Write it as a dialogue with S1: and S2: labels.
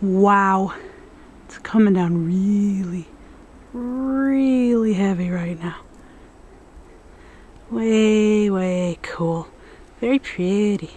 S1: Wow. It's coming down really, really heavy right now. Way, way cool. Very pretty.